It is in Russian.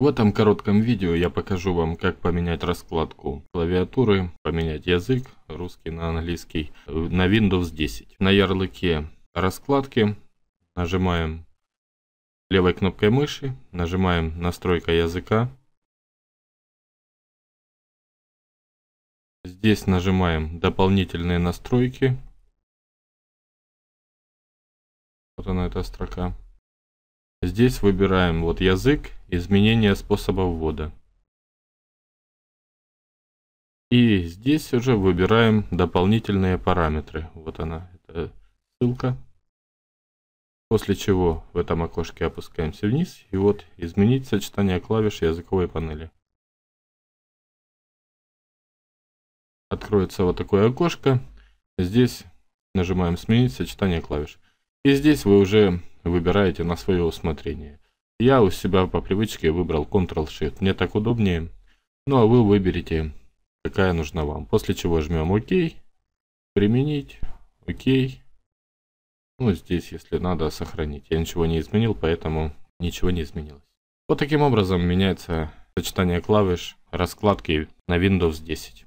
В этом коротком видео я покажу вам, как поменять раскладку клавиатуры, поменять язык русский на английский на Windows 10. На ярлыке раскладки нажимаем левой кнопкой мыши, нажимаем настройка языка. Здесь нажимаем дополнительные настройки. Вот она эта строка. Здесь выбираем вот язык, изменение способа ввода. И здесь уже выбираем дополнительные параметры. Вот она, это ссылка. После чего в этом окошке опускаемся вниз. И вот изменить сочетание клавиш языковой панели. Откроется вот такое окошко. Здесь нажимаем сменить сочетание клавиш. И здесь вы уже выбираете на свое усмотрение. Я у себя по привычке выбрал Ctrl-Shift, мне так удобнее. Ну а вы выберите, какая нужна вам. После чего жмем ОК, применить, ОК. Ну здесь, если надо, сохранить. Я ничего не изменил, поэтому ничего не изменилось. Вот таким образом меняется сочетание клавиш раскладки на Windows 10.